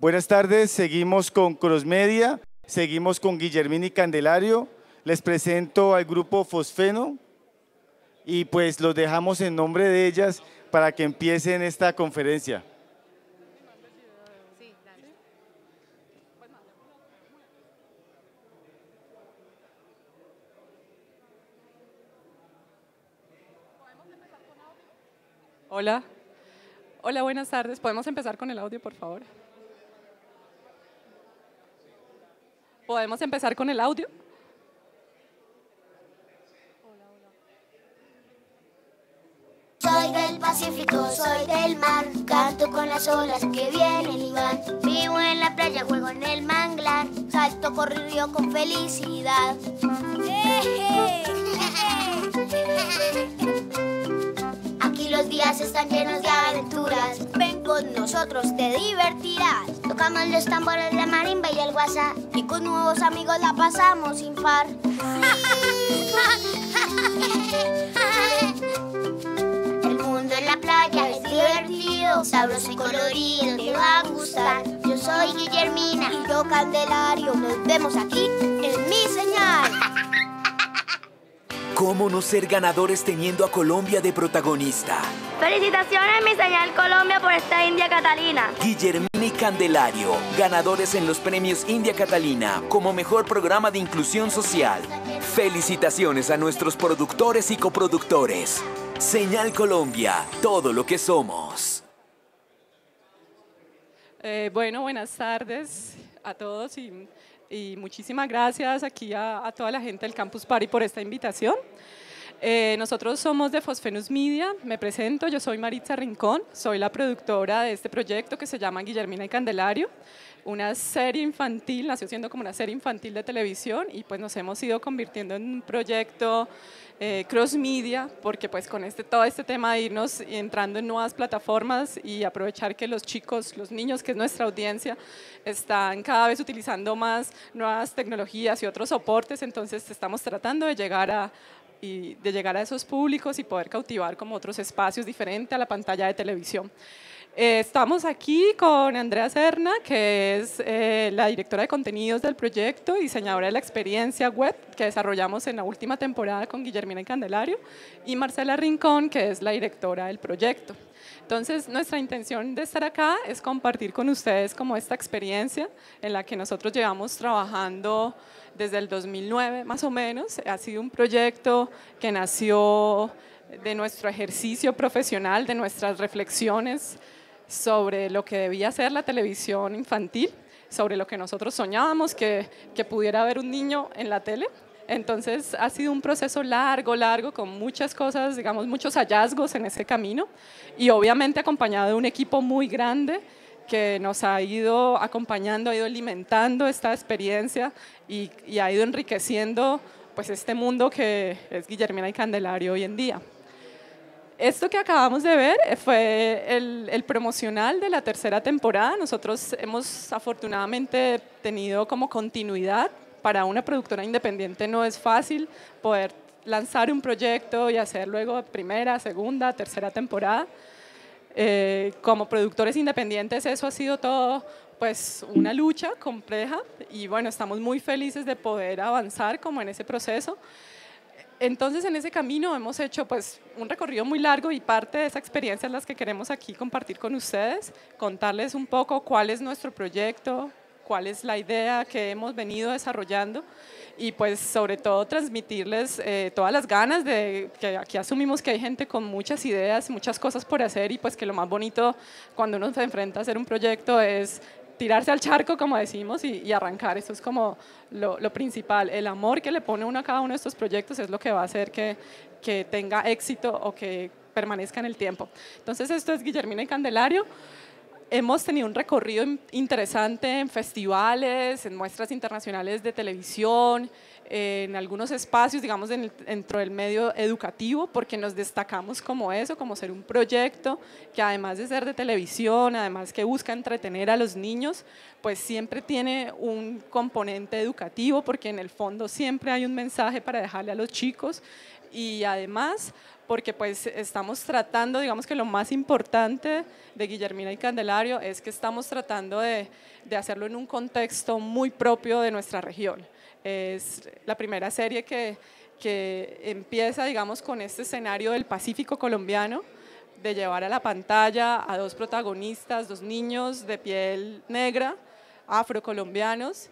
Buenas tardes, seguimos con Crossmedia, seguimos con Guillermini Candelario. Les presento al grupo Fosfeno y pues los dejamos en nombre de ellas para que empiecen esta conferencia. Hola. Hola, buenas tardes. ¿Podemos empezar con el audio, por favor? ¿Podemos empezar con el audio? Soy del Pacífico, soy del mar, canto con las olas que vienen y van. Vivo en la playa, juego en el manglar, salto por el río con felicidad. Aquí los días están llenos de aventuras, ven con nosotros, te divertirás. Tocamos los tambores, la marimba y el guasa, y con nuevos amigos la pasamos sin par. El mundo en la playa es divertido, sabroso y colorido, te va a gustar. Yo soy Guillermina y yo Candelario. Nos vemos aquí en mi señal. ¿Cómo no ser ganadores teniendo a Colombia de protagonista? Felicitaciones, mi señal Colombia, por esta India Catalina. Guillermini Candelario, ganadores en los premios India Catalina como mejor programa de inclusión social. Felicitaciones a nuestros productores y coproductores. Señal Colombia, todo lo que somos. Eh, bueno, buenas tardes a todos y, y muchísimas gracias aquí a, a, toda la gente del Campus Party por esta invitación. Eh, nosotros somos de Fosfenus Media, me presento, yo soy Maritza Rincón, soy la productora de este proyecto que se llama Guillermina y Candelario, una serie infantil, nació siendo como una serie infantil de televisión y pues nos hemos ido convirtiendo en un proyecto eh, cross media, porque pues con este, todo este tema de irnos entrando en nuevas plataformas y aprovechar que los chicos, los niños, que es nuestra audiencia, están cada vez utilizando más nuevas tecnologías y otros soportes, entonces estamos tratando de llegar a, y de llegar a esos públicos y poder cautivar como otros espacios diferentes a la pantalla de televisión. Eh, estamos aquí con Andrea Serna, que es eh, la directora de contenidos del proyecto y diseñadora de la experiencia web que desarrollamos en la última temporada con Guillermina y Candelario, y Marcela Rincón, que es la directora del proyecto. Entonces, nuestra intención de estar acá es compartir con ustedes como esta experiencia en la que nosotros llevamos trabajando desde el 2009 más o menos. Ha sido un proyecto que nació de nuestro ejercicio profesional, de nuestras reflexiones sobre lo que debía ser la televisión infantil, sobre lo que nosotros soñábamos que, que pudiera haber un niño en la tele. Entonces ha sido un proceso largo, largo, con muchas cosas, digamos, muchos hallazgos en ese camino y obviamente acompañado de un equipo muy grande que nos ha ido acompañando, ha ido alimentando esta experiencia y, ha ido enriqueciendo pues este mundo que es Guillermina y Candelario hoy en día. Esto que acabamos de ver fue el, el, promocional de la tercera temporada. Nosotros hemos afortunadamente tenido como continuidad. Para una productora independiente no es fácil poder lanzar un proyecto y hacer luego primera, segunda, tercera temporada. Eh, como productores independientes eso ha sido todo pues una lucha compleja y bueno, estamos muy felices de poder avanzar como en ese proceso. Entonces, en ese camino hemos hecho pues un recorrido muy largo y parte de esa experiencia es las que queremos aquí compartir con ustedes, contarles un poco cuál es nuestro proyecto, cuál es la idea que hemos venido desarrollando y pues sobre todo transmitirles eh, todas las ganas de que aquí asumimos que hay gente con muchas ideas, muchas cosas por hacer y pues que lo más bonito cuando uno se enfrenta a hacer un proyecto es tirarse al charco, como decimos, y, arrancar. Eso es como lo, lo, principal. El amor que le pone uno a cada uno de estos proyectos es lo que va a hacer que, que tenga éxito o que permanezca en el tiempo. Entonces, esto es Guillermina y Candelario. Hemos tenido un recorrido interesante en festivales, en muestras internacionales de televisión, en algunos espacios, digamos, dentro del medio educativo, porque nos destacamos como eso, como ser un proyecto que además de ser de televisión, además que busca entretener a los niños, pues siempre tiene un componente educativo, porque en el fondo siempre hay un mensaje para dejarle a los chicos y además porque pues estamos tratando, digamos que lo más importante de Guillermina y Candelario es que estamos tratando de, de hacerlo en un contexto muy propio de nuestra región. Es la primera serie que, que empieza, digamos, con este escenario del Pacífico colombiano, de llevar a la pantalla a dos protagonistas, dos niños de piel negra, afrocolombianos,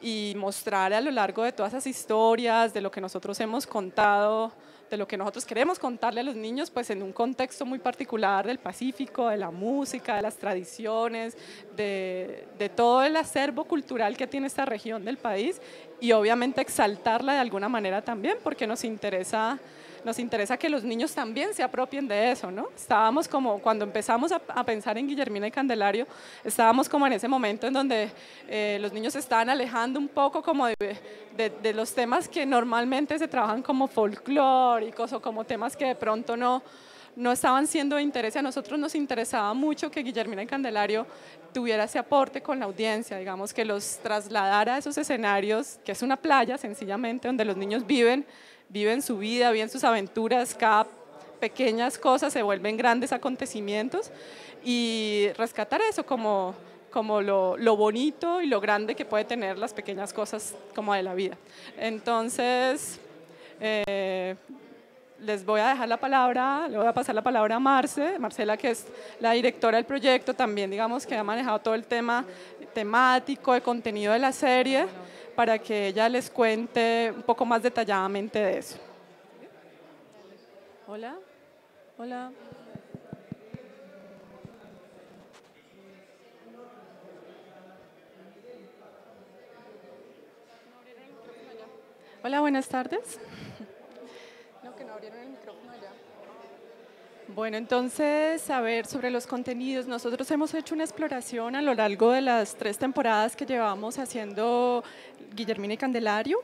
y mostrar a lo largo de todas esas historias, de lo que nosotros hemos contado, de lo que nosotros queremos contarle a los niños, pues en un contexto muy particular del Pacífico, de la música, de las tradiciones, de, todo el acervo cultural que tiene esta región del país y obviamente exaltarla de alguna manera también, porque nos interesa nos interesa que los niños también se apropien de eso, ¿no? Estábamos como, cuando empezamos a, pensar en Guillermina y Candelario, estábamos como en ese momento en donde eh, los niños se estaban alejando un poco como de, los temas que normalmente se trabajan como folclóricos o como temas que de pronto no, no estaban siendo de interés. A nosotros nos interesaba mucho que Guillermina y Candelario tuviera ese aporte con la audiencia, digamos, que los trasladara a esos escenarios, que es una playa sencillamente, donde los niños viven viven su vida, viven sus aventuras, cada pequeñas cosas se vuelven grandes acontecimientos y rescatar eso como, como lo, lo, bonito y lo grande que puede tener las pequeñas cosas como de la vida. Entonces, eh, les voy a dejar la palabra, le voy a pasar la palabra a Marce, Marcela que es la directora del proyecto, también digamos que ha manejado todo el tema temático, de contenido de la serie para que ella les cuente un poco más detalladamente de eso. Hola, hola. Hola, buenas tardes. Bueno, entonces, a ver, sobre los contenidos, nosotros hemos hecho una exploración a lo largo de las tres temporadas que llevamos haciendo Guillermina y Candelario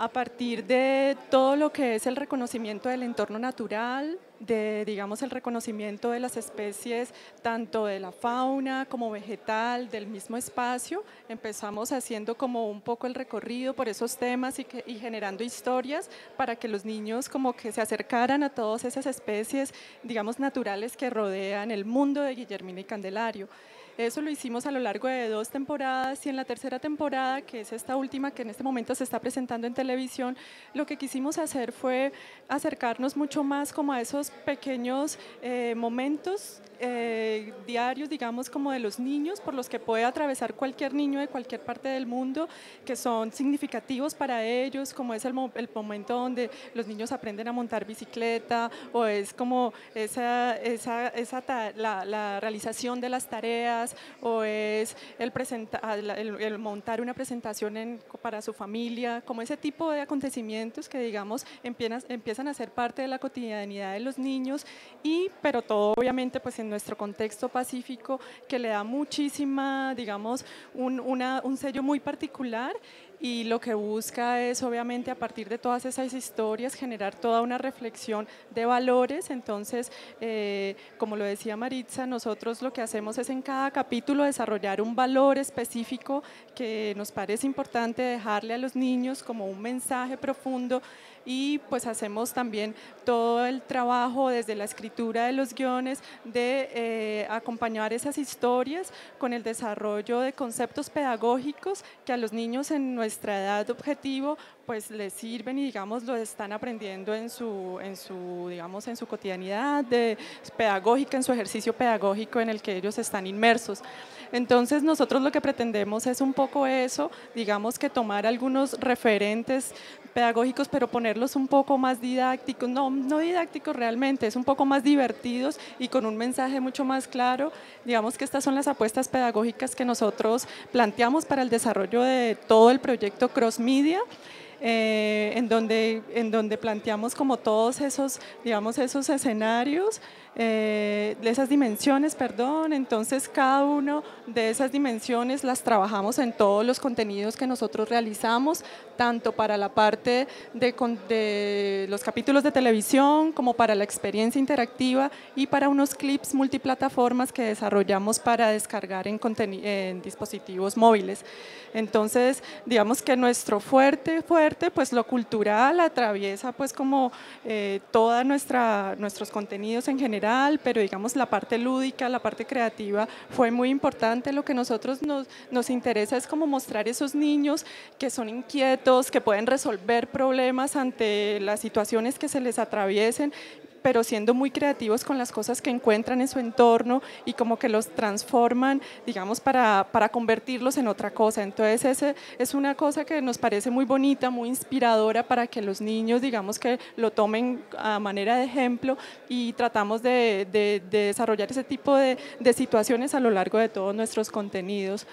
a partir de todo lo que es el reconocimiento del entorno natural, de digamos el reconocimiento de las especies tanto de la fauna como vegetal del mismo espacio, empezamos haciendo como un poco el recorrido por esos temas y, generando historias para que los niños como que se acercaran a todas esas especies digamos naturales que rodean el mundo de Guillermina y Candelario. Eso lo hicimos a lo largo de dos temporadas y en la tercera temporada, que es esta última que en este momento se está presentando en televisión, lo que quisimos hacer fue acercarnos mucho más como a esos pequeños eh, momentos eh, diarios, digamos, como de los niños, por los que puede atravesar cualquier niño de cualquier parte del mundo, que son significativos para ellos, como es el, momento donde los niños aprenden a montar bicicleta, o es como esa, esa, esa la, realización de las tareas, o es el, el, el montar una presentación en, para su familia, como ese tipo de acontecimientos que, digamos, empiezan, empiezan a ser parte de la cotidianidad de los niños, y, pero todo obviamente pues en nuestro contexto pacífico que le da muchísima, digamos, un, un sello muy particular y lo que busca es obviamente a partir de todas esas historias generar toda una reflexión de valores. Entonces, eh, como lo decía Maritza, nosotros lo que hacemos es en capítulo desarrollar un valor específico que nos parece importante dejarle a los niños como un mensaje profundo y pues hacemos también todo el trabajo desde la escritura de los guiones de eh, acompañar esas historias con el desarrollo de conceptos pedagógicos que a los niños en nuestra edad objetivo pues les sirven y digamos lo están aprendiendo en su, en su, digamos, en su cotidianidad de, pedagógica, en su ejercicio pedagógico en el que ellos están inmersos. Entonces nosotros lo que pretendemos es un poco eso, digamos que tomar algunos referentes pedagógicos, pero ponerlos un poco más didácticos, no, no didácticos realmente, es un poco más divertidos y con un mensaje mucho más claro. Digamos que estas son las apuestas pedagógicas que nosotros planteamos para el desarrollo de todo el proyecto Cross Media. Eh, en, donde, en donde planteamos como todos esos, digamos, esos escenarios eh, esas dimensiones, perdón. Entonces, cada una de esas dimensiones las trabajamos en todos los contenidos que nosotros realizamos, tanto para la parte de, de los capítulos de televisión como para la experiencia interactiva y para unos clips multiplataformas que desarrollamos para descargar en, en dispositivos móviles. Entonces, digamos que nuestro fuerte, fuerte, pues lo cultural atraviesa pues como eh, toda nuestros contenidos en general, pero digamos la parte lúdica, la parte creativa fue muy importante. Lo que nosotros nos, nos interesa es como mostrar esos niños que son inquietos, que pueden resolver problemas ante las situaciones que se les atraviesen pero siendo muy creativos con las cosas que encuentran en su entorno y como que los transforman, digamos, para, para convertirlos en otra cosa. Entonces, ese es una cosa que nos parece muy bonita, muy inspiradora para que los niños, digamos, que lo tomen a manera de ejemplo y tratamos de, de, de desarrollar ese tipo de, de situaciones a lo largo de todos nuestros contenidos.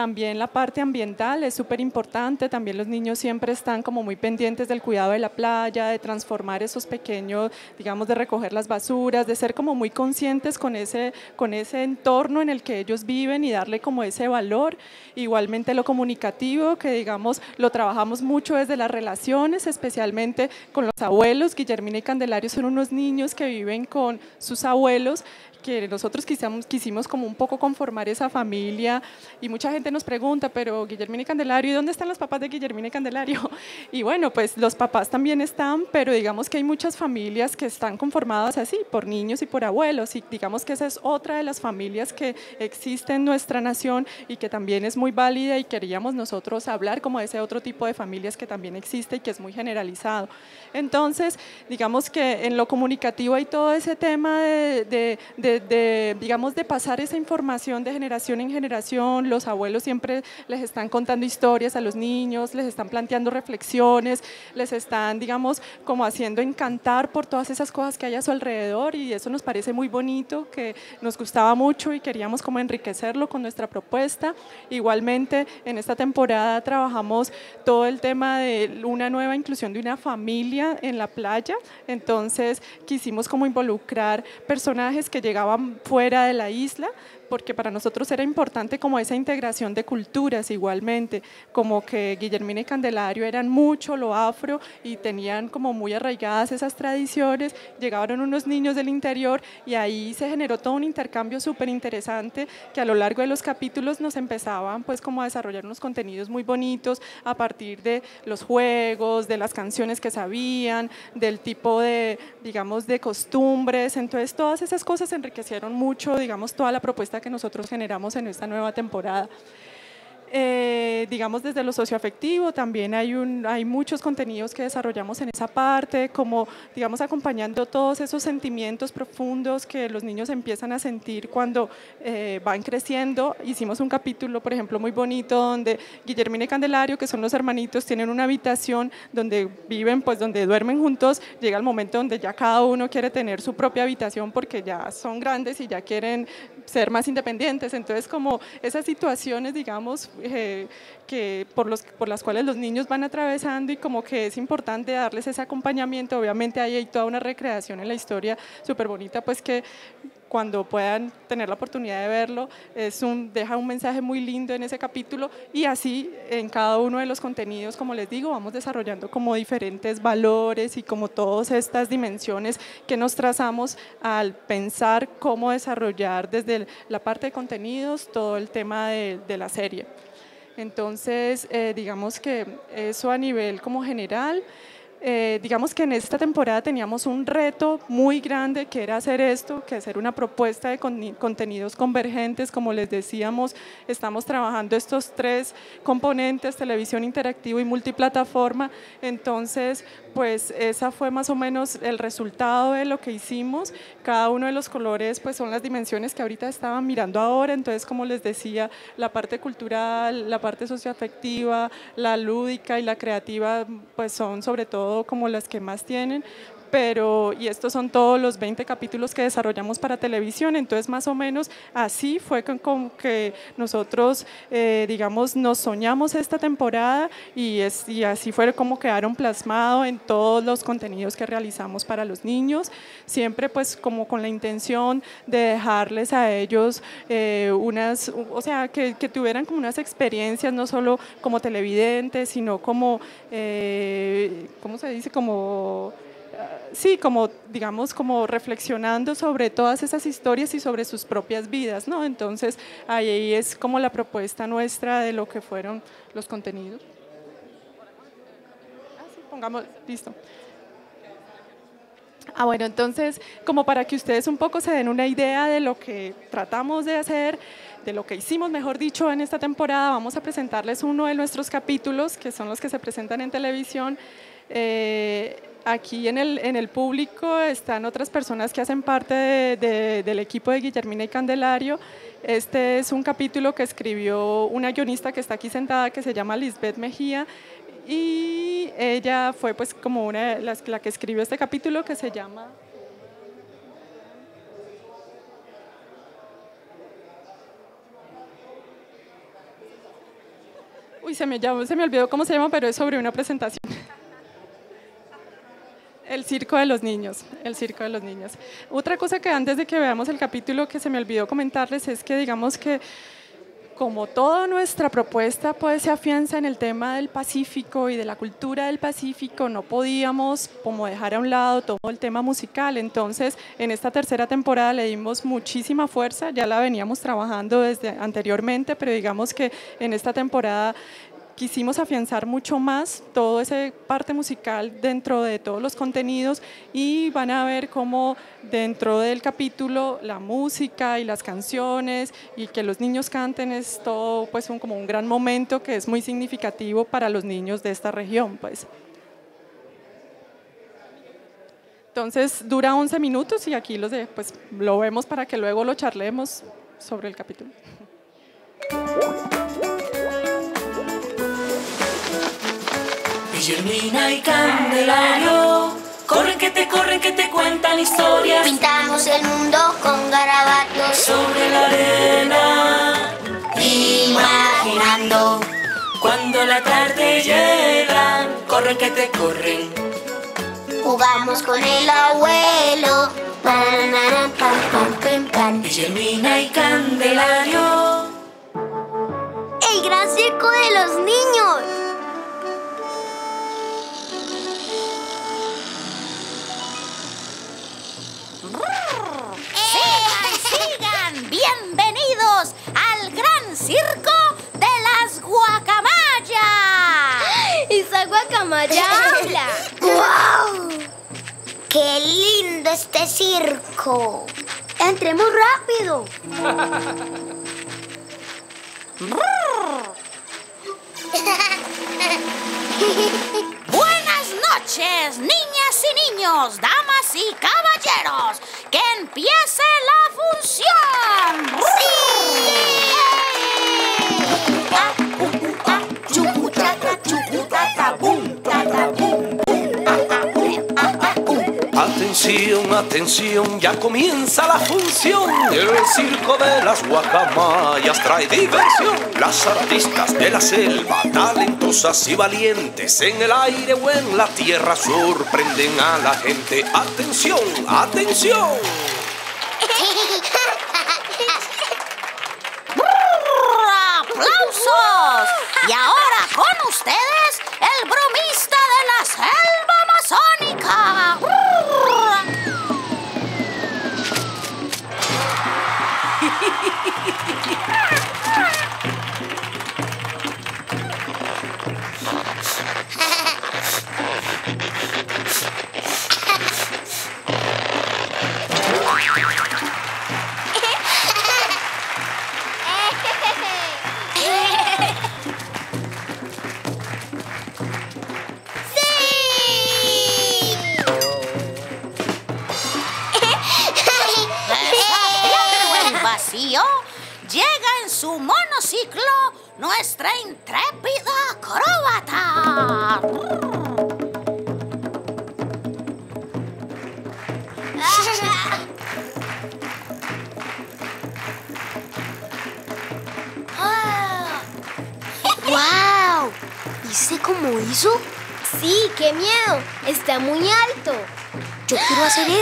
También la parte ambiental es súper importante, también los niños siempre están como muy pendientes del cuidado de la playa, de transformar esos pequeños, digamos, de recoger las basuras, de ser como muy conscientes con ese, con ese entorno en el que ellos viven y darle como ese valor. Igualmente lo comunicativo, que digamos, lo trabajamos mucho desde las relaciones, especialmente con los abuelos. Guillermina y Candelario son unos niños que viven con sus abuelos que nosotros quisimos, quisimos como un poco conformar esa familia y mucha gente nos pregunta, pero Guillermina y Candelario, ¿y dónde están los papás de Guillermina y Candelario? Y bueno, pues los papás también están, pero digamos que hay muchas familias que están conformadas así, por niños y por abuelos, y digamos que esa es otra de las familias que existe en nuestra nación y que también es muy válida y queríamos nosotros hablar como de ese otro tipo de familias que también existe y que es muy generalizado. Entonces, digamos que en lo comunicativo hay todo ese tema de, de, digamos, de pasar esa información de generación en generación. Los abuelos siempre les están contando historias a los niños, les están planteando reflexiones, les están, digamos, como haciendo encantar por todas esas cosas que hay a su alrededor y eso nos parece muy bonito, que nos gustaba mucho y queríamos como enriquecerlo con nuestra propuesta. Igualmente, en esta temporada trabajamos todo el tema de una nueva inclusión de una familia en la playa, entonces quisimos como involucrar personajes que llegaban fuera de la isla, porque para nosotros era importante como esa integración de culturas igualmente, como que Guillermina y Candelario eran mucho lo afro y tenían como muy arraigadas esas tradiciones, llegaron unos niños del interior y ahí se generó todo un intercambio súper interesante que a lo largo de los capítulos nos empezaban pues como a desarrollar unos contenidos muy bonitos a partir de los juegos, de las canciones que sabían, del tipo de, digamos, de costumbres, entonces todas esas cosas enriquecieron mucho, digamos, toda la propuesta que nosotros generamos en esta nueva temporada. Eh, digamos desde lo socioafectivo, también hay, un, hay muchos contenidos que desarrollamos en esa parte, como digamos acompañando todos esos sentimientos profundos que los niños empiezan a sentir cuando eh, van creciendo. Hicimos un capítulo, por ejemplo, muy bonito donde Guillermina y Candelario, que son los hermanitos, tienen una habitación donde viven, pues donde duermen juntos, llega el momento donde ya cada uno quiere tener su propia habitación porque ya son grandes y ya quieren ser más independientes. Entonces, como esas situaciones, digamos, eh, que por, los, por las cuales los niños van atravesando y como que es importante darles ese acompañamiento. Obviamente ahí hay toda una recreación en la historia súper bonita, pues que cuando puedan tener la oportunidad de verlo, es un, deja un mensaje muy lindo en ese capítulo y así en cada uno de los contenidos, como les digo, vamos desarrollando como diferentes valores y como todas estas dimensiones que nos trazamos al pensar cómo desarrollar desde la parte de contenidos todo el tema de, de la serie. Entonces, eh, digamos que eso a nivel como general. Eh, digamos que en esta temporada teníamos un reto muy grande que era hacer esto, que hacer una propuesta de contenidos convergentes, como les decíamos, estamos trabajando estos tres componentes, televisión interactivo y multiplataforma, entonces pues esa fue más o menos el resultado de lo que hicimos, cada uno de los colores pues son las dimensiones que ahorita estaban mirando ahora, entonces como les decía, la parte cultural, la parte socioafectiva, la lúdica y la creativa pues son sobre todo como las que más tienen, pero y estos son todos los 20 capítulos que desarrollamos para televisión, entonces más o menos así fue con, que nosotros, eh, digamos, nos soñamos esta temporada y, es, y así fue como quedaron plasmados en todos los contenidos que realizamos para los niños, siempre pues como con la intención de dejarles a ellos eh, unas, o sea, que, tuvieran como unas experiencias, no solo como televidentes, sino como, eh, ¿cómo se dice? Como sí, como digamos, como reflexionando sobre todas esas historias y sobre sus propias vidas, ¿no? Entonces, ahí es como la propuesta nuestra de lo que fueron los contenidos. Ah, pongamos, listo. Ah, bueno, entonces, como para que ustedes un poco se den una idea de lo que tratamos de hacer, de lo que hicimos, mejor dicho, en esta temporada, vamos a presentarles uno de nuestros capítulos, que son los que se presentan en televisión. Eh, aquí en el, en el público están otras personas que hacen parte del equipo de Guillermina y Candelario. Este es un capítulo que escribió una guionista que está aquí sentada que se llama Lisbeth Mejía y ella fue pues como una de la que escribió este capítulo que se llama Uy, se me, se me olvidó cómo se llama, pero es sobre una presentación. El circo de los niños, el circo de los niños. Otra cosa que antes de que veamos el capítulo que se me olvidó comentarles es que digamos que como toda nuestra propuesta pues se afianza en el tema del Pacífico y de la cultura del Pacífico, no podíamos como dejar a un lado todo el tema musical. Entonces, en esta tercera temporada le dimos muchísima fuerza, ya la veníamos trabajando desde anteriormente, pero digamos que en esta temporada quisimos afianzar mucho más toda esa parte musical dentro de todos los contenidos y van a ver cómo dentro del capítulo la música y las canciones y que los niños canten es todo pues un, como un gran momento que es muy significativo para los niños de esta región pues. Entonces dura 11 minutos y aquí los pues, lo vemos para que luego lo charlemos sobre el capítulo. Guillermina y Candelario, corren que te corren que te cuentan historias. Pintamos el mundo con garabatos sobre la arena, imaginando. Cuando la tarde llega, corren que te corren. Jugamos con el abuelo. Guillermina y Candelario. El gran circo de los niños. Bienvenidos al gran circo de las guacamayas. ¿Esa guacamaya habla? ¡Wow! ¡Qué lindo este circo! ¡Entremos rápido! Noches, niñas y niños, damas y caballeros. ¡Que empiece la función! Atención, atención, ya comienza la función. El circo de las guacamayas trae diversión. Las artistas de la selva, talentosas y valientes, en el aire o en la tierra sorprenden a la gente. Atención, atención. ¡Aplausos!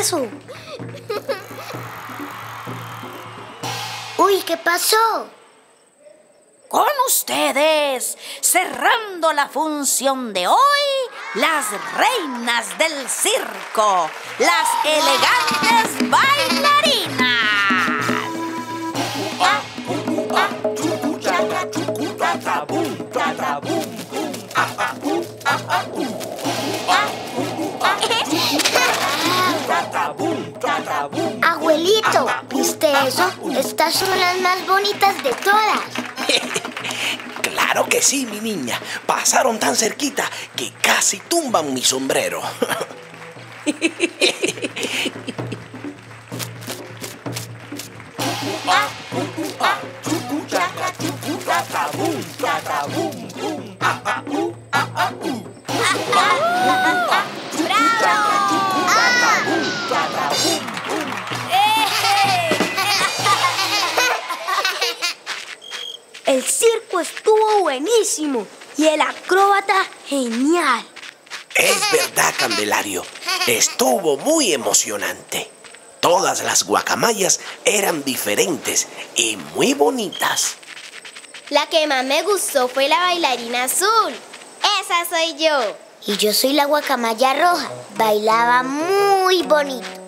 Eso. Uy, ¿qué pasó? Con ustedes, cerrando la función de hoy, las reinas del circo, las elegantes bailarinas. Abuelito, ¿viste eso? Estas son las más bonitas de todas. Claro que sí, mi niña. Pasaron tan cerquita que casi tumban mi sombrero. Circo estuvo buenísimo y el acróbata genial. Es verdad, Candelario. Estuvo muy emocionante. Todas las guacamayas eran diferentes y muy bonitas. La que más me gustó fue la bailarina azul. Esa soy yo. Y yo soy la guacamaya roja. Bailaba muy bonito.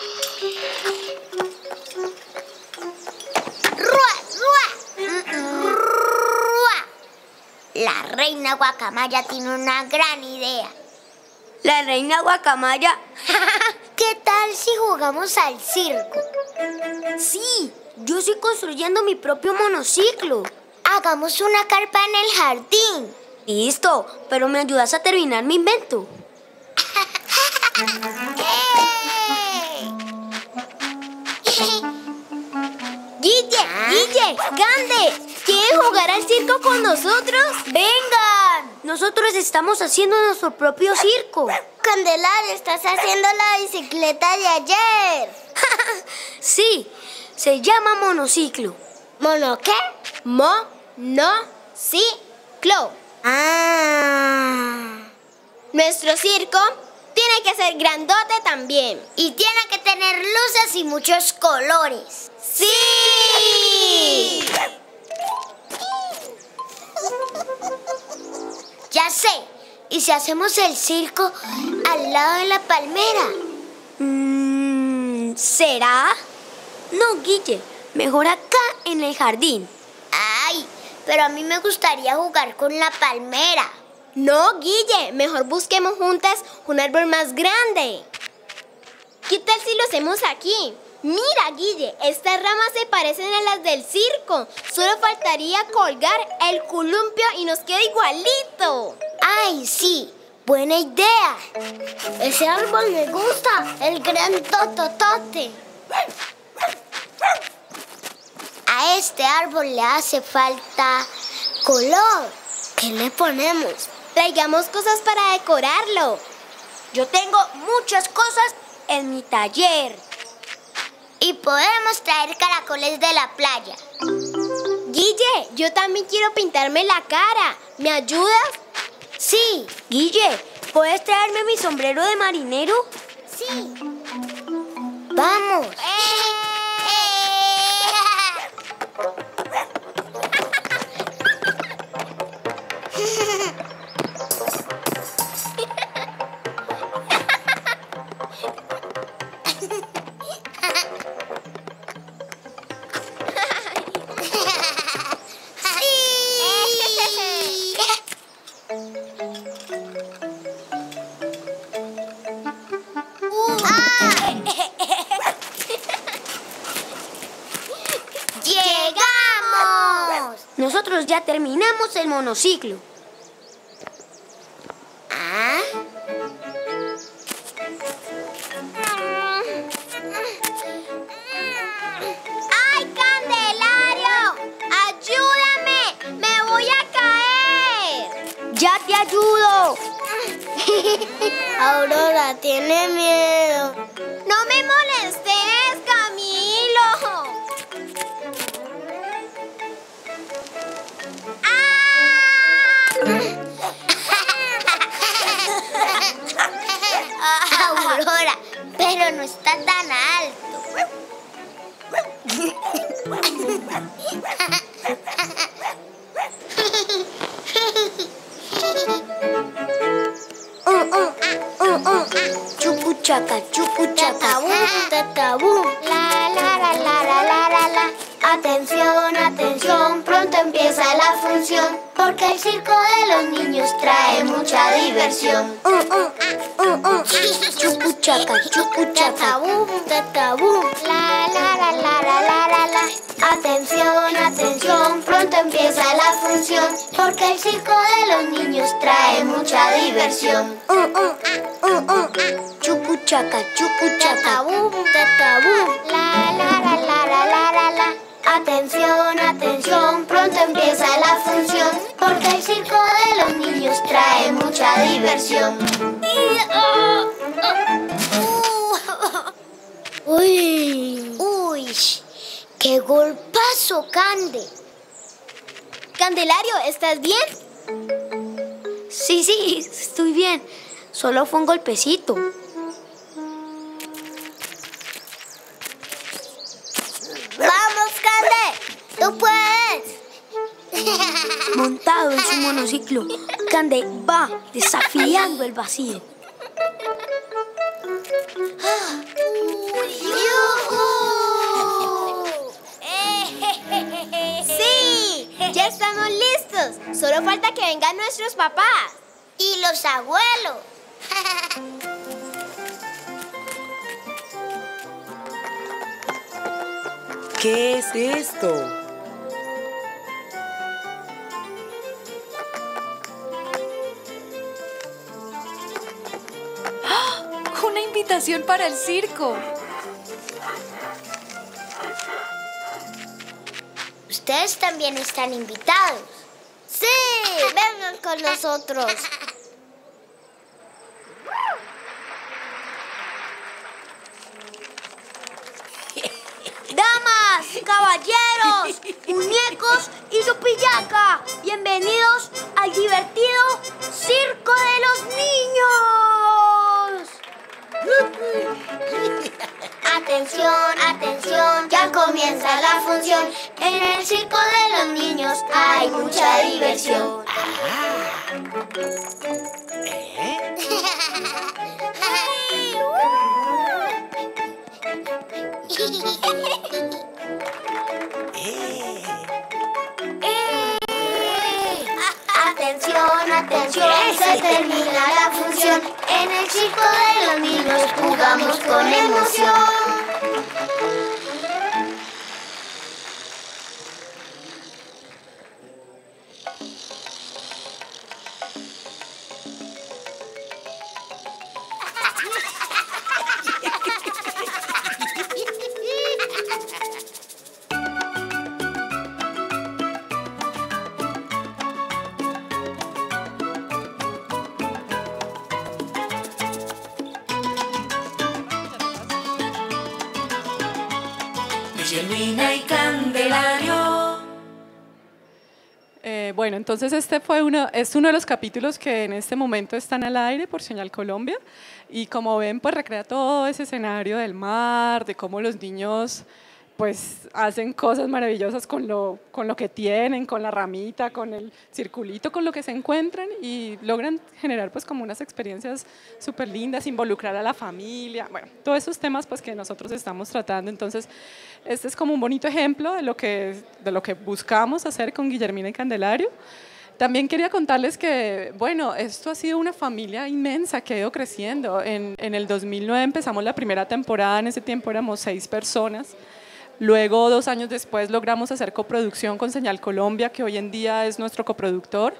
la la Rua, rua, rua. La reina guacamaya tiene una gran idea. ¿La reina guacamaya? ¿Qué tal si jugamos al circo? Sí, yo estoy construyendo mi propio monociclo. Hagamos una carpa en el jardín. Listo, pero me ayudas a terminar mi invento. Gande, ¿quieren jugar al circo con nosotros? ¡Vengan! Nosotros estamos haciendo nuestro propio circo. Candelaria, estás haciendo la bicicleta de ayer. sí, se llama monociclo. ¿Mono qué? Mo, no, sí, clo. Ah. Nuestro circo tiene que ser grandote también. Y tiene que tener luces y muchos colores. ¡Sí! Ya sé. ¿Y si hacemos el circo al lado de la palmera? Mm, ¿Será? No, Guille. Mejor acá en el jardín. Ay, pero a mí me gustaría jugar con la palmera. No, Guille, mejor busquemos juntas un árbol más grande. ¿Qué tal si lo hacemos aquí? Mira, Guille, estas ramas se parecen a las del circo. Solo faltaría colgar el columpio y nos queda igualito. Ay, sí, buena idea. Ese árbol me gusta, el gran tototote. A este árbol le hace falta color. ¿Qué le ponemos? Traigamos cosas para decorarlo. Yo tengo muchas cosas en mi taller. Y podemos traer caracoles de la playa. Guille, yo también quiero pintarme la cara. ¿Me ayudas? Sí. Guille, ¿puedes traerme mi sombrero de marinero? Sí. Vamos. ¡Eh! eh. el monociclo. hermosa la función, porque el circo de los niños trae mucha diversión. Uh, uh, uh, chupuchaca, chupuchaca, boom. La, la, la, la, la, la, la, la. Atención, atención, pronto empieza la función, porque el circo de los niños trae mucha diversión. Chupuchaca, chupuchaca, boom, boom. La, la, la, la, la, la, la, la. Atención, atención, pronto empieza la función, porque el circo de los niños trae mucha diversión. Uy, uy, qué golpazo, Cande. Candelario, ¿estás bien? Sí, sí, estoy bien. Solo fue un golpecito. Cande! ¡Tú puedes! Montado en su monociclo, Cande va desafiando el vacío. ¡Sí! ¡Ya estamos listos! Solo falta que vengan nuestros papás. Y los abuelos. ¿Qué es esto? ¡Ah! Una invitación para el circo. Ustedes también están invitados. ¡Sí! ¡Vengan con nosotros! comienza la función. En el circo de los niños hay mucha diversión. Atención, atención, se termina la función. En el circo de los niños jugamos con emoción. Guillermina y Candelario. Eh, bueno, entonces este fue uno, es uno de los capítulos que en este momento están al aire por Señal Colombia y como ven pues recrea todo ese escenario del mar, de cómo los niños pues hacen cosas maravillosas con lo, con lo que tienen, con la ramita, con el circulito, con lo que se encuentran y logran generar pues como unas experiencias súper lindas, involucrar a la familia, bueno, todos esos temas pues que nosotros estamos tratando. Entonces, este es como un bonito ejemplo de lo que, de lo que buscamos hacer con Guillermina y Candelario. También quería contarles que, bueno, esto ha sido una familia inmensa que ha ido creciendo. En, en el 2009 empezamos la primera temporada, en ese tiempo éramos seis personas Luego, dos años después, logramos hacer coproducción con Señal Colombia, que hoy en día es nuestro coproductor.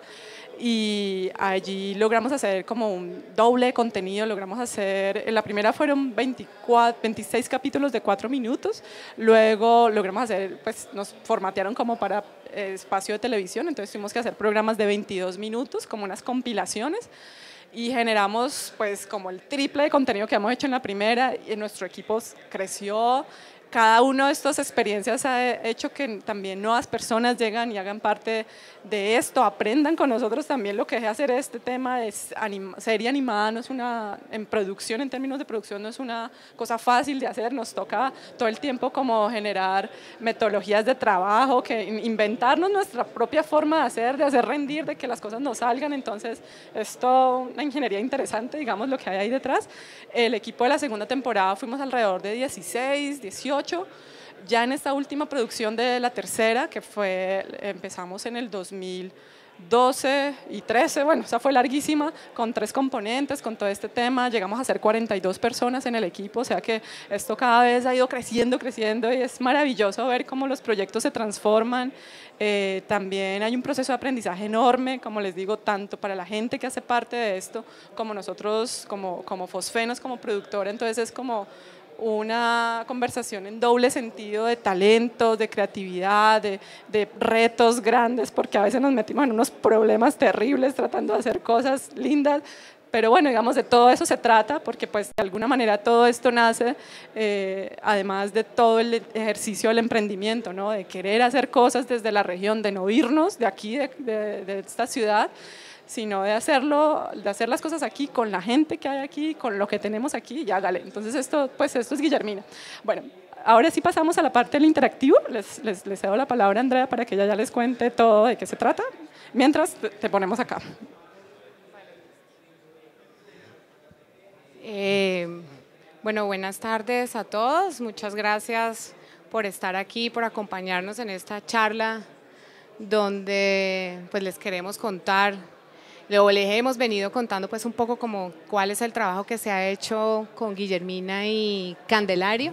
Y allí logramos hacer como un doble contenido, logramos hacer, en la primera fueron 24, 26 capítulos de 4 minutos, luego logramos hacer, pues nos formatearon como para eh, espacio de televisión, entonces tuvimos que hacer programas de 22 minutos, como unas compilaciones, y generamos pues como el triple de contenido que hemos hecho en la primera, y nuestro equipo creció, cada una de estas experiencias ha hecho que también nuevas personas llegan y hagan parte de esto, aprendan con nosotros también lo que es hacer este tema. Es serie animada no es una, en producción, en términos de producción, no es una cosa fácil de hacer. Nos toca todo el tiempo como generar metodologías de trabajo, que inventarnos nuestra propia forma de hacer, de hacer rendir, de que las cosas nos salgan. Entonces, es una ingeniería interesante, digamos, lo que hay ahí detrás. El equipo de la segunda temporada fuimos alrededor de 16, 18 ya en esta última producción de la tercera, que fue, empezamos en el 2012 y 13, bueno, esa fue larguísima, con tres componentes, con todo este tema, llegamos a ser 42 personas en el equipo, o sea que esto cada vez ha ido creciendo, creciendo y es maravilloso ver cómo los proyectos se transforman. Eh, también hay un proceso de aprendizaje enorme, como les digo, tanto para la gente que hace parte de esto, como nosotros, como, como Fosfenos, como productora, entonces es como una conversación en doble sentido de talentos, de creatividad, de, retos grandes, porque a veces nos metimos en unos problemas terribles tratando de hacer cosas lindas. Pero bueno, digamos, de todo eso se trata, porque pues de alguna manera todo esto nace, eh, además de todo el ejercicio del emprendimiento, ¿no? de querer hacer cosas desde la región, de no irnos de aquí, de esta ciudad, sino de hacerlo, de hacer las cosas aquí con la gente que hay aquí, con lo que tenemos aquí y hágale. Entonces esto, pues esto es Guillermina. Bueno, ahora sí pasamos a la parte del interactivo. Les, les, les cedo la palabra a Andrea para que ella ya les cuente todo de qué se trata, mientras te ponemos acá. Eh, bueno, buenas tardes a todos. Muchas gracias por estar aquí, por acompañarnos en esta charla donde pues les queremos contar Luego hemos venido contando pues un poco como cuál es el trabajo que se ha hecho con Guillermina y Candelario.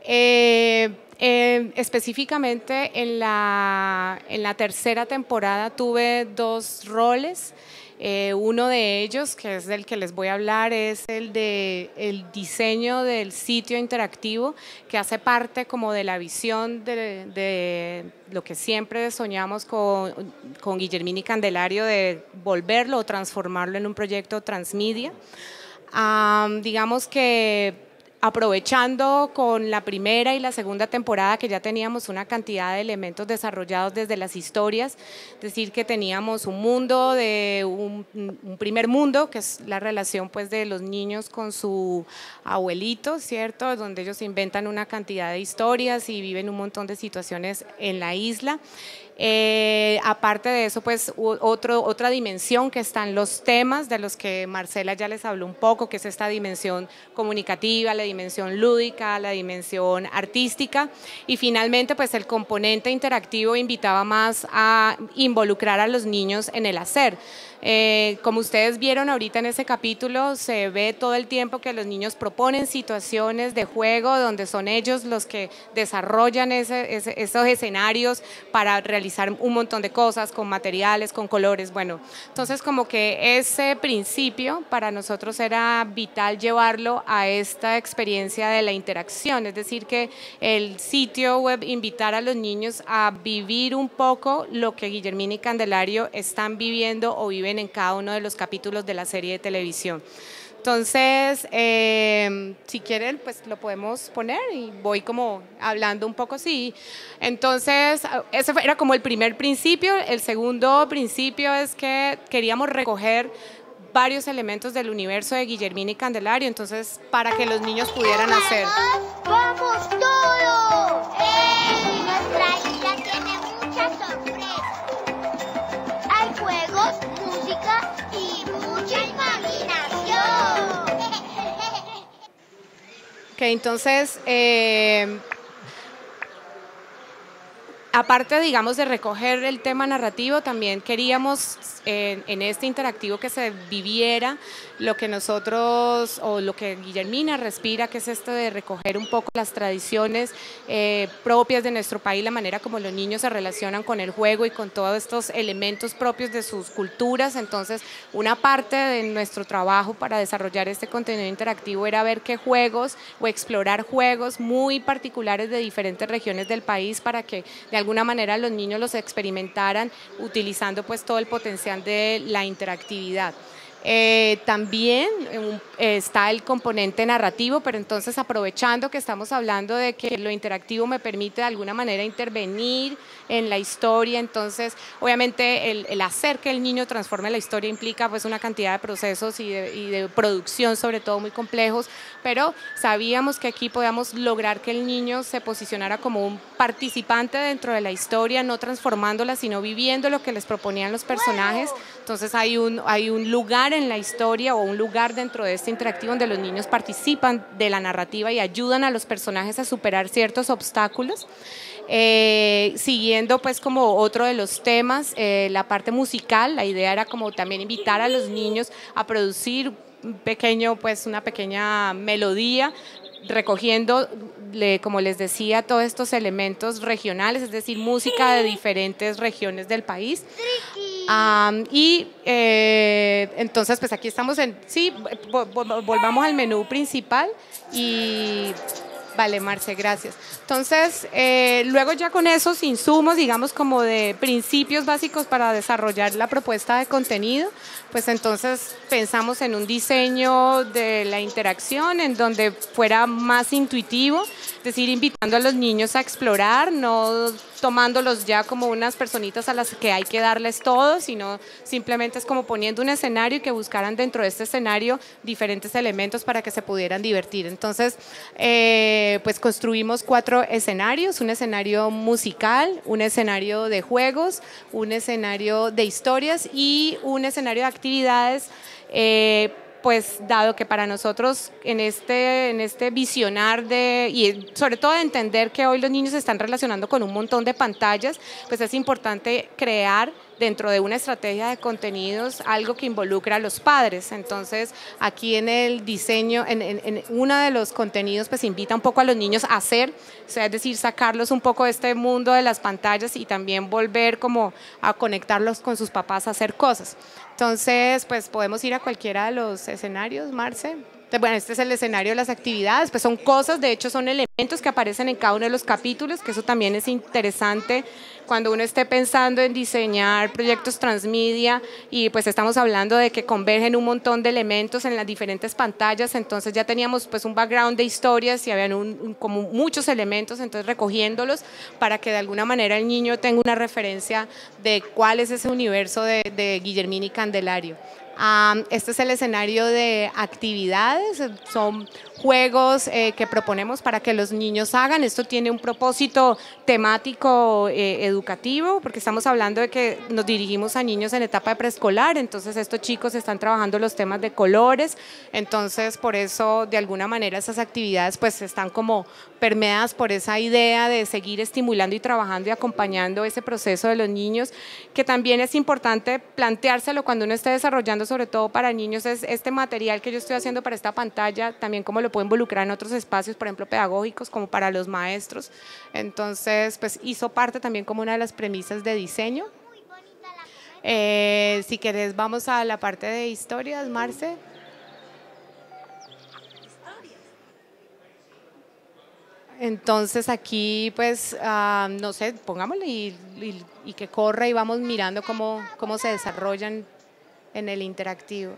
Eh, eh, específicamente en la, en la tercera temporada tuve dos roles. Eh, uno de ellos, que es del que les voy a hablar, es el de el diseño del sitio interactivo, que hace parte como de la visión de, lo que siempre soñamos con, con Candelario, de volverlo o transformarlo en un proyecto transmedia. Digamos que aprovechando con la primera y la segunda temporada que ya teníamos una cantidad de elementos desarrollados desde las historias, es decir, que teníamos un mundo de un, un, primer mundo, que es la relación pues de los niños con su abuelito, ¿cierto? Donde ellos inventan una cantidad de historias y viven un montón de situaciones en la isla. Eh, aparte de eso, pues otro, otra dimensión que están los temas de los que Marcela ya les habló un poco, que es esta dimensión comunicativa, la dimensión lúdica, la dimensión artística y finalmente pues el componente interactivo invitaba más a involucrar a los niños en el hacer. Eh, como ustedes vieron ahorita en ese capítulo, se ve todo el tiempo que los niños proponen situaciones de juego donde son ellos los que desarrollan esos escenarios para realizar un montón de cosas con materiales, con colores. Bueno, entonces como que ese principio para nosotros era vital llevarlo a esta experiencia de la interacción, es decir, que el sitio web invitar a los niños a vivir un poco lo que Guillermina y Candelario están viviendo o viven en cada uno de los capítulos de la serie de televisión. Entonces, eh, si quieren, pues lo podemos poner y voy como hablando un poco así. Entonces, ese era como el primer principio. El segundo principio es que queríamos recoger varios elementos del universo de Guillermina y Candelario, entonces para que los niños pudieran hacer. ¡Vamos todos! ¡Ey! Nuestra isla tiene muchas sorpresas. Ok, entonces, eh, aparte, digamos, de recoger el tema narrativo, también queríamos en, en, este interactivo que se viviera lo que nosotros, o lo que Guillermina respira, que es esto de recoger un poco las tradiciones eh, propias de nuestro país, la manera como los niños se relacionan con el juego y con todos estos elementos propios de sus culturas. Entonces, una parte de nuestro trabajo para desarrollar este contenido interactivo era ver qué juegos o explorar juegos muy particulares de diferentes regiones del país para que de alguna manera los niños los experimentaran utilizando pues todo el potencial de la interactividad. Eh, también eh, está el componente narrativo, pero entonces aprovechando que estamos hablando de que lo interactivo me permite de alguna manera intervenir en la historia, entonces obviamente el, hacer que el niño transforme la historia implica pues una cantidad de procesos y de, producción sobre todo muy complejos, pero sabíamos que aquí podíamos lograr que el niño se posicionara como un participante dentro de la historia, no transformándola, sino viviendo lo que les proponían los personajes, entonces hay un, hay un lugar en la historia o un lugar dentro de este interactivo donde los niños participan de la narrativa y ayudan a los personajes a superar ciertos obstáculos. Eh, siguiendo pues como otro de los temas, eh, la parte musical, la idea era como también invitar a los niños a producir un pequeño, pues una pequeña melodía recogiendo, como les decía, todos estos elementos regionales, es decir, música de diferentes regiones del país. y eh, entonces, pues aquí estamos en, sí, volvamos al menú principal y Vale, Marce, gracias. Entonces, eh, luego ya con esos insumos, digamos como de principios básicos para desarrollar la propuesta de contenido, pues entonces pensamos en un diseño de la interacción en donde fuera más intuitivo, es decir, invitando a los niños a explorar, no tomándolos ya como unas personitas a las que hay que darles todo, sino simplemente es como poniendo un escenario y que buscaran dentro de este escenario diferentes elementos para que se pudieran divertir. Entonces, eh, pues construimos cuatro escenarios, un escenario musical, un escenario de juegos, un escenario de historias y un escenario de actividades. Eh, pues dado que para nosotros en este, en este visionar de, y sobre todo de entender que hoy los niños se están relacionando con un montón de pantallas, pues es importante crear dentro de una estrategia de contenidos algo que involucra a los padres. Entonces, aquí en el diseño, en, en, uno de los contenidos, pues invita un poco a los niños a hacer, o es decir, sacarlos un poco de este mundo de las pantallas y también volver como a conectarlos con sus papás a hacer cosas. Entonces, pues podemos ir a cualquiera de los escenarios, Marce. Bueno, este es el escenario de las actividades, pues son cosas, de hecho son elementos que aparecen en cada uno de los capítulos, que eso también es interesante cuando uno esté pensando en diseñar proyectos transmedia y pues estamos hablando de que convergen un montón de elementos en las diferentes pantallas, entonces ya teníamos pues un background de historias y habían como muchos elementos, entonces recogiéndolos para que de alguna manera el niño tenga una referencia de cuál es ese universo de, de Guillermini Candelario este es el escenario de actividades, son juegos eh, que proponemos para que los niños hagan. Esto tiene un propósito temático eh, educativo, porque estamos hablando de que nos dirigimos a niños en etapa de preescolar, entonces estos chicos están trabajando los temas de colores, entonces por eso de alguna manera esas actividades pues están como permeadas por esa idea de seguir estimulando y trabajando y acompañando ese proceso de los niños, que también es importante planteárselo cuando uno esté desarrollando sobre todo para niños, es este material que yo estoy haciendo para esta pantalla, también como lo puedo involucrar en otros espacios, por ejemplo, pedagógicos, como para los maestros. Entonces, pues hizo parte también como una de las premisas de diseño. Eh, si querés, vamos a la parte de historias, Marce. Entonces aquí, pues, ah, no sé, pongámosle y, y, que corra y vamos mirando cómo, cómo se desarrollan en el interactivo.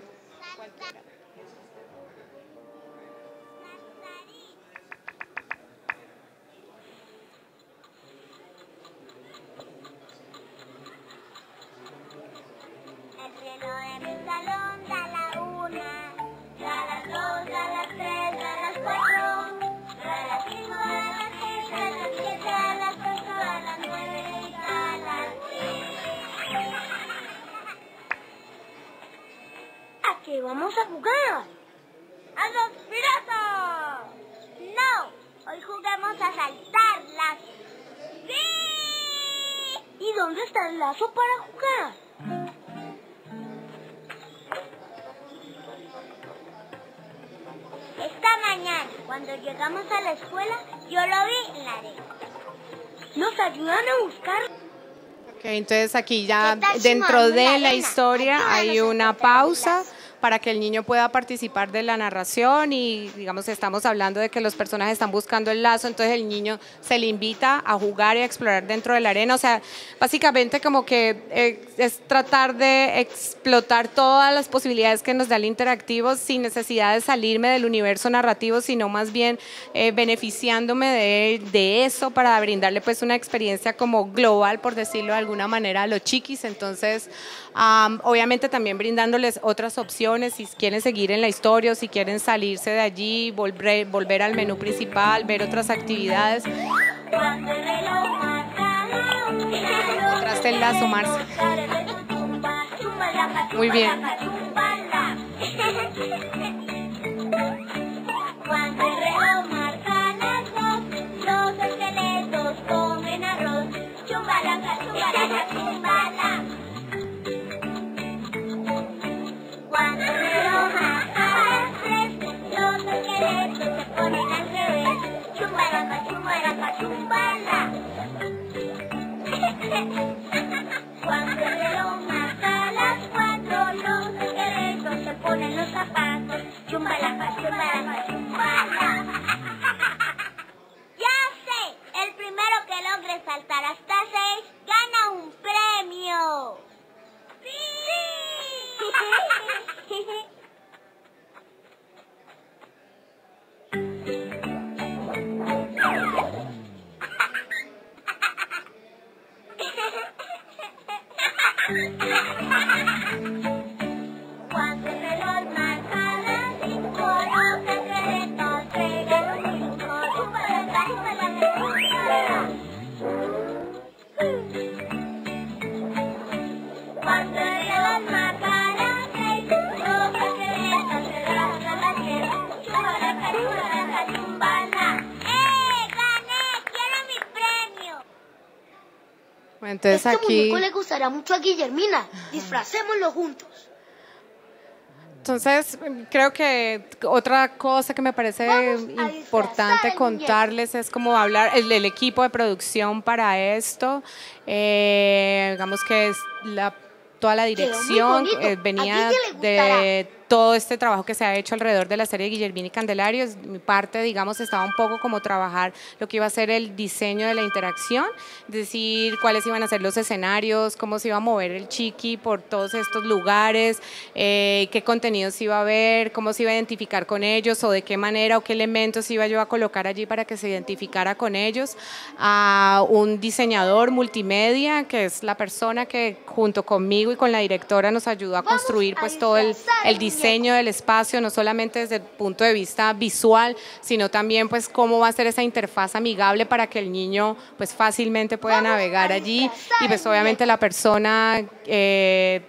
Lazo para jugar? Esta mañana, cuando llegamos a la escuela, yo lo vi en la arena. ¿Nos ayudan a buscar? Ok, entonces aquí ya ¿Qué tal si dentro de la historia hay una pausa. Para que el niño pueda participar de la narración y digamos estamos hablando de que los personajes están buscando el lazo, entonces el niño se le invita a jugar y a explorar dentro de la arena, o sea, básicamente como que eh, es tratar de explotar todas las posibilidades que nos da el interactivo sin necesidad de salirme del universo narrativo, sino más bien eh, beneficiándome de, de eso para brindarle pues una experiencia como global, por decirlo de alguna manera, a los chiquis. Entonces, am, obviamente también brindándoles otras opciones si quieren seguir en la historia o si quieren salirse de allí, volver, volver al menú principal, ver otras actividades. Lazo, Marce. Muy bien. Cuando el reloj marca las cuatro, los esqueletos se ponen los zapatos. Chumbalaca, chumbalaca, chumbala. ¡Ya sé! El primero que logre saltar hasta seis Thank you. Entonces este aquí... muñeco le gustará mucho a Guillermina. Disfracémoslo juntos. Entonces, creo que otra cosa que me parece importante contarles es como hablar el, el equipo de producción para esto. Eh, digamos que es la, toda la dirección eh, ¿A venía de todo este trabajo que se ha hecho alrededor de la serie de Guillermina y Candelario. Mi parte, digamos, estaba un poco como trabajar lo que iba a ser el diseño de la interacción, decir, cuáles iban a ser los escenarios, cómo se iba a mover el chiqui por todos estos lugares, eh, qué contenidos iba a ver, cómo se iba a identificar con ellos o de qué manera o qué elementos iba yo a colocar allí para que se identificara con ellos. A un diseñador multimedia, que es la persona que junto conmigo y con la directora nos ayudó a construir pues todo el, el al diseño del espacio, no solamente desde el punto de vista visual, sino también pues cómo va a ser esa interfaz amigable para que el niño pues fácilmente pueda navegar allí. y pues obviamente la persona eh,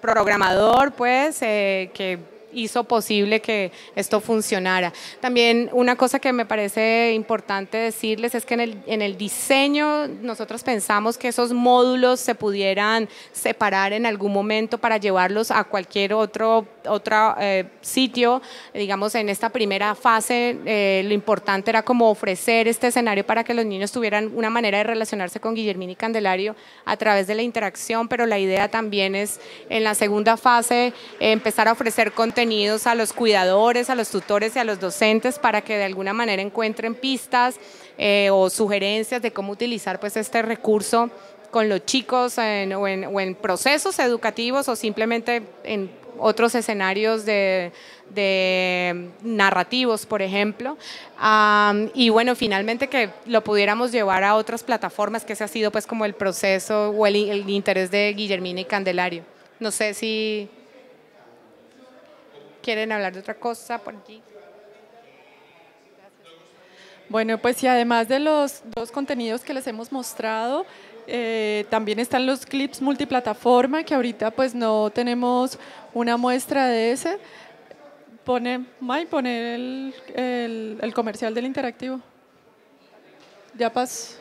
programador pues eh, que hizo posible que esto funcionara. También una cosa que me parece importante decirles es que en el, en el diseño nosotros pensamos que esos módulos se pudieran separar en algún momento para llevarlos a cualquier otro, otro eh, sitio. Digamos, en esta primera fase eh, lo importante era como ofrecer este escenario para que los niños tuvieran una manera de relacionarse con Guillermina y Candelario a través de la interacción, pero la idea también es en la segunda fase empezar a ofrecer contenidos a los cuidadores, a los tutores y a los docentes para que de alguna manera encuentren pistas eh, o sugerencias de cómo utilizar pues este recurso con los chicos o, en, o en procesos educativos o simplemente en otros escenarios de, de narrativos, por ejemplo. Am, y bueno, finalmente que lo pudiéramos llevar a otras plataformas, que ese ha sido pues como el proceso o el, el interés de Guillermina y Candelario. No sé si quieren hablar de otra cosa por aquí. Bueno, pues y además de los dos contenidos que les hemos mostrado, eh, también están los clips multiplataforma, que ahorita pues no tenemos una muestra de ese. Pone, May, pone el, el- el comercial del interactivo. Ya pasó.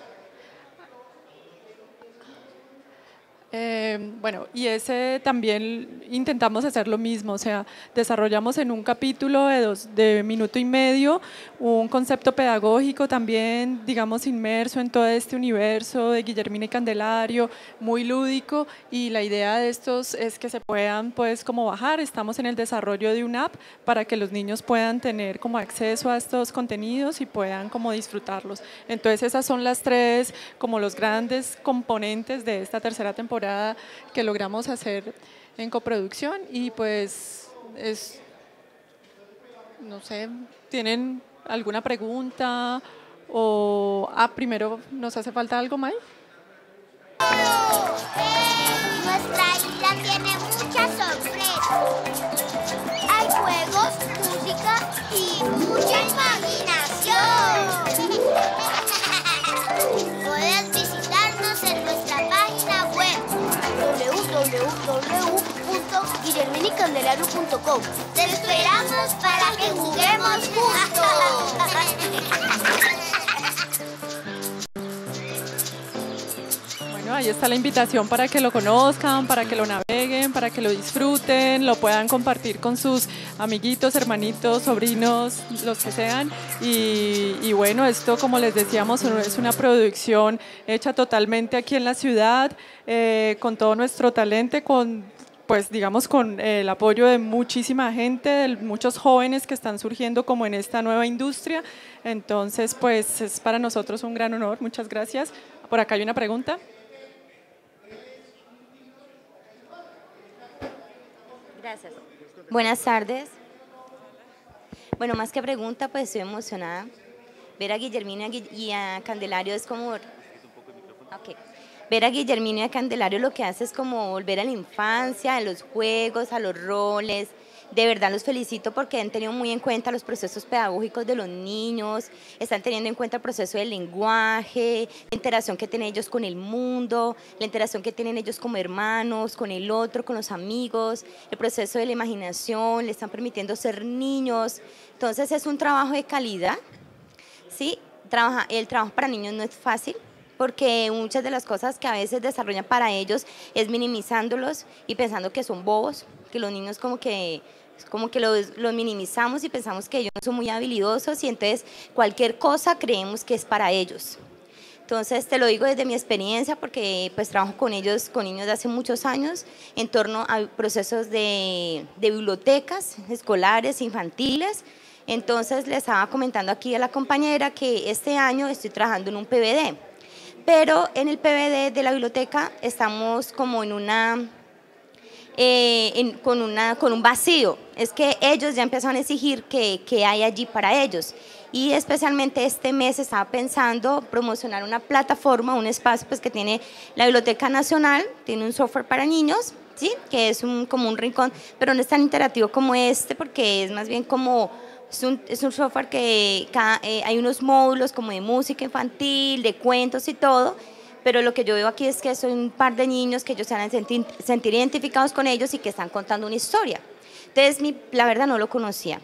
Eh, bueno, y ese también intentamos hacer lo mismo, o sea, desarrollamos en un capítulo de, dos, de minuto y medio un concepto pedagógico también, digamos, inmerso en todo este universo de Guillermina y Candelario, muy lúdico, y la idea de estos es que se puedan, pues, como bajar, estamos en el desarrollo de una app para que los niños puedan tener como acceso a estos contenidos y puedan como disfrutarlos. Entonces, esas son las tres, como los grandes componentes de esta tercera temporada que logramos hacer en coproducción y pues es, no sé, ¿tienen alguna pregunta? O, ah, primero, ¿nos hace falta algo, May? Nuestra isla tiene muchas sorpresas. Hay juegos, Te esperamos para que juguemos juntos. Bueno, ahí está la invitación para que lo conozcan, para que lo naveguen, para que lo disfruten, lo puedan compartir con sus amiguitos, hermanitos, sobrinos, los que sean. Y, y bueno, esto, como les decíamos, es una producción hecha totalmente aquí en la ciudad, eh, con todo nuestro talento, con pues digamos con el apoyo de muchísima gente, de muchos jóvenes que están surgiendo como en esta nueva industria. Entonces, pues es para nosotros un gran honor. Muchas gracias. Por acá hay una pregunta. Gracias. Buenas tardes. Bueno, más que pregunta, pues estoy emocionada. Ver a Guillermina y a Candelario es como... Okay. Ver a Guillermina y a Candelario lo que hace es como volver a la infancia, a los juegos, a los roles. De verdad los felicito porque han tenido muy en cuenta los procesos pedagógicos de los niños, están teniendo en cuenta el proceso del lenguaje, la interacción que tienen ellos con el mundo, la interacción que tienen ellos como hermanos, con el otro, con los amigos, el proceso de la imaginación, le están permitiendo ser niños. Entonces es un trabajo de calidad, ¿sí? El trabajo para niños no es fácil, porque muchas de las cosas que a veces desarrollan para ellos es minimizándolos y pensando que son bobos, que los niños como que como que los, los, minimizamos y pensamos que ellos no son muy habilidosos y entonces cualquier cosa creemos que es para ellos. Entonces te lo digo desde mi experiencia porque pues trabajo con ellos, con niños de hace muchos años en torno a procesos de, de bibliotecas escolares, infantiles. Entonces les estaba comentando aquí a la compañera que este año estoy trabajando en un PBD pero en el PBD de la biblioteca estamos como en una, eh, con, una con un vacío. Es que ellos ya empezaron a exigir que, que hay allí para ellos. Y especialmente este mes estaba pensando promocionar una plataforma, un espacio pues, que tiene la Biblioteca Nacional, tiene un software para niños, ¿sí? que es un, como un rincón, pero no es tan interactivo como este porque es más bien como es un, es un software que eh, hay unos módulos como de música infantil, de cuentos y todo, pero lo que yo veo aquí es que son un par de niños que ellos se van a sentir, sentir identificados con ellos y que están contando una historia. Entonces, mi, la verdad no lo conocía.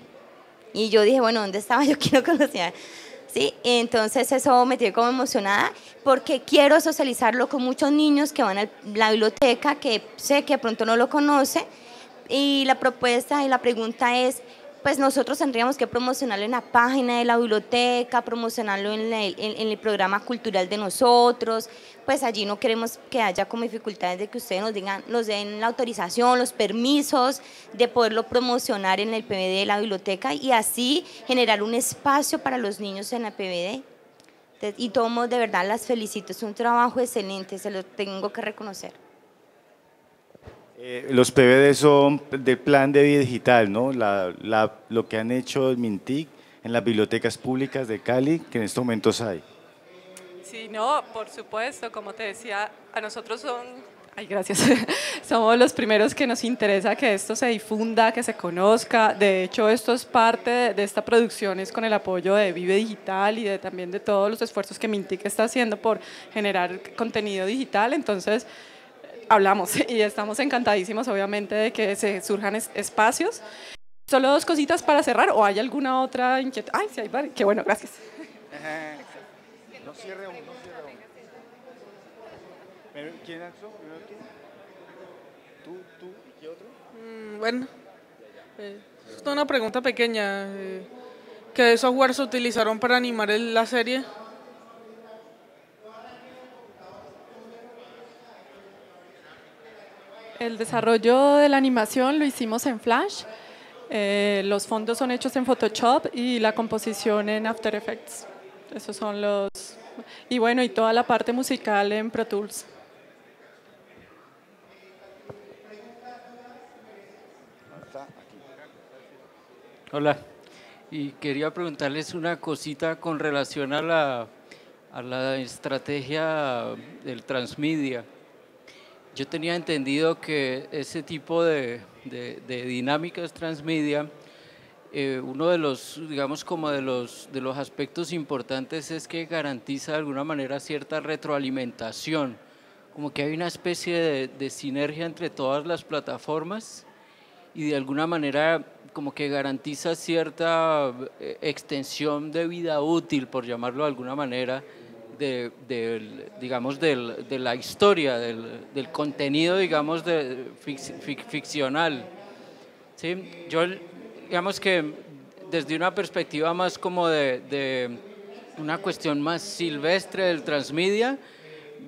Y yo dije, bueno, ¿dónde estaba? Yo quiero conocer. ¿Sí? Entonces eso me tiene como emocionada porque quiero socializarlo con muchos niños que van a la biblioteca, que sé que pronto no lo conoce. Y la propuesta y la pregunta es, pues nosotros tendríamos que promocionarlo en la página de la biblioteca, promocionarlo en, el programa cultural de nosotros, pues allí no queremos que haya como dificultades de que ustedes nos, digan, nos den la autorización, los permisos de poderlo promocionar en el PBD de la biblioteca y así generar un espacio para los niños en la PBD. Y tomo de verdad las felicito, es un trabajo excelente, se lo tengo que reconocer. Eh, los PBD son del plan de vida digital, ¿no? lo que han hecho MINTIC en las bibliotecas públicas de Cali, que en estos momentos hay. Sí, no, por supuesto, como te decía, a nosotros son, ay, gracias, somos los primeros que nos interesa que esto se difunda, que se conozca. De hecho, esto es parte de, de esta producción, es con el apoyo de Vive Digital y de, también de todos los esfuerzos que Mintic está haciendo por generar contenido digital. Entonces, hablamos y estamos encantadísimos, obviamente, de que se surjan espacios. Solo dos cositas para cerrar, o hay alguna otra inquietud. Ay, sí, hay varias. Qué bueno, gracias. No cierre no cierre ¿Quién ¿Tú, tú y otro? Mm, bueno, eh, es una pregunta pequeña. Eh, ¿Qué software se utilizaron para animar la serie? El desarrollo de la animación lo hicimos en Flash. Eh, los fondos son hechos en Photoshop y la composición en After Effects. Esos son los... Y bueno, y toda la parte musical en Pro Tools. Hola, y quería preguntarles una cosita con relación a la, a la estrategia del transmedia. Yo tenía entendido que ese tipo de, dinámicas transmedia, eh, uno de los, digamos, como de los, de los aspectos importantes es que garantiza de alguna manera cierta retroalimentación, como que hay una especie de, de sinergia entre todas las plataformas y de alguna manera como que garantiza cierta eh, extensión de vida útil, por llamarlo de alguna manera, de, digamos, del, de la historia, del, del contenido, digamos, de, ficcional. ¿Sí? Yo, digamos que desde una perspectiva más como de, de una cuestión más silvestre del transmedia,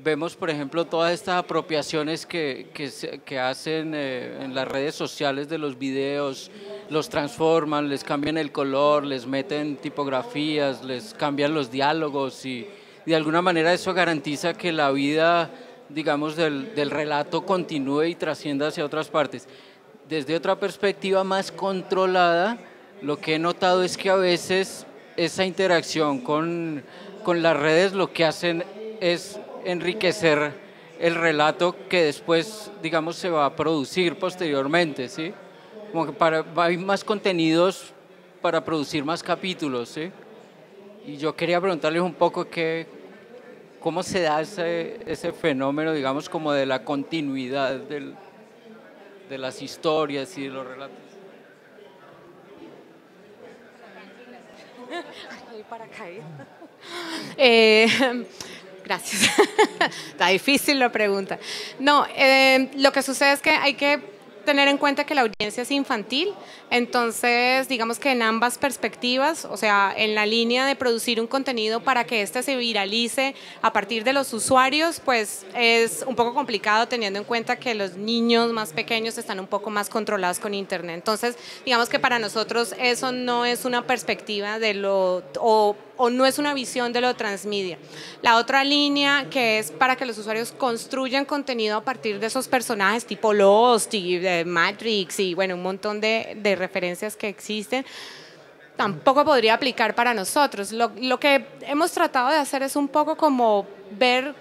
vemos, por ejemplo, todas estas apropiaciones que, que, que hacen eh, en las redes sociales de los videos, los transforman, les cambian el color, les meten tipografías, les cambian los diálogos y de alguna manera eso garantiza que la vida, digamos, del, relato continúe y trascienda hacia otras partes. Desde otra perspectiva más controlada, lo que he notado es que a veces esa interacción con, con las redes lo que hacen es enriquecer el relato que después, digamos, se va a producir posteriormente, ¿sí? Como que para, hay más contenidos para producir más capítulos, ¿sí? Y yo quería preguntarles un poco qué, cómo se da ese, ese fenómeno, digamos, como de la continuidad del, de las historias y de los relatos. caer. Eh, Gracias. Está difícil la pregunta. No, eh, lo que sucede es que hay que tener en cuenta que la audiencia es infantil, entonces digamos que en ambas perspectivas, o sea, en la línea de producir un contenido para que éste se viralice a partir de los usuarios, pues es un poco complicado teniendo en cuenta que los niños más pequeños están un poco más controlados con Internet. Entonces, digamos que para nosotros eso no es una perspectiva de lo... O, o no es una visión de lo transmedia. La otra línea que es para que los usuarios construyan contenido a partir de esos personajes tipo Lost y de Matrix y bueno, un montón de, de referencias que existen tampoco podría aplicar para nosotros. Lo, lo, que hemos tratado de hacer es un poco como ver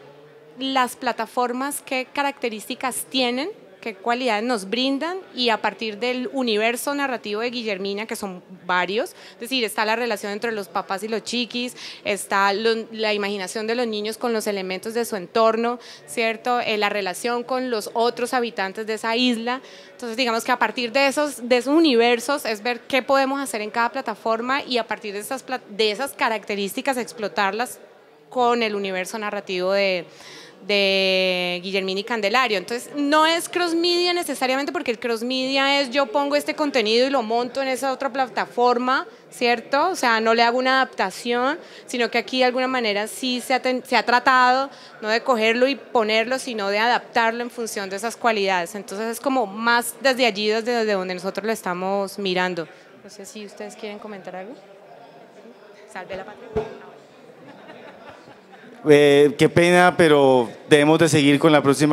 las plataformas, qué características tienen qué cualidades nos brindan y a partir del universo narrativo de Guillermina, que son varios, es decir, está la relación entre los papás y los chiquis, está la imaginación de los niños con los elementos de su entorno, ¿cierto? Eh, la relación con los otros habitantes de esa isla. Entonces, digamos que a partir de esos, de esos universos es ver qué podemos hacer en cada plataforma y a partir de esas, de esas características explotarlas con el universo narrativo de, de Guillermini Candelario. Entonces, no es cross media necesariamente porque el cross media es yo pongo este contenido y lo monto en esa otra plataforma, ¿cierto? O sea, no le hago una adaptación, sino que aquí de alguna manera sí se ha, se ha tratado no de cogerlo y ponerlo, sino de adaptarlo en función de esas cualidades. Entonces, es como más desde allí, desde donde nosotros lo estamos mirando. No sé si ustedes quieren comentar algo. Salve la patria. Eh, qué pena, pero debemos de seguir con la próxima.